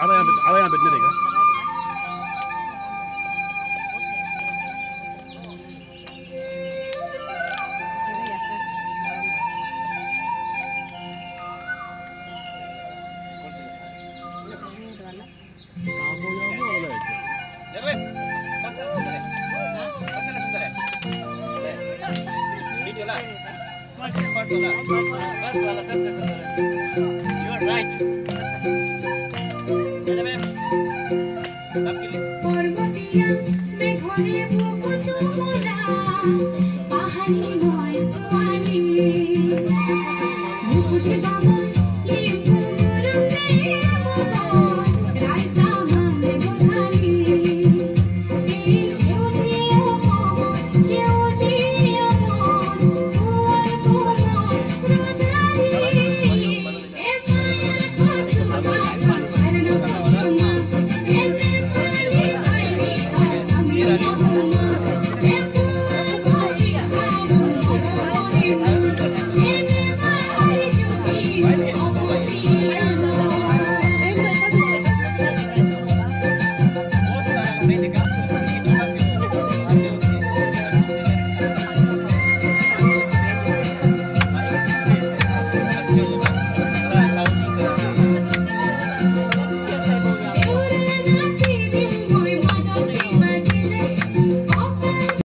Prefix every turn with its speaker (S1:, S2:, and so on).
S1: आधा यहाँ आधा बैठने देगा
S2: পর্বতীরা মেঘরে
S3: to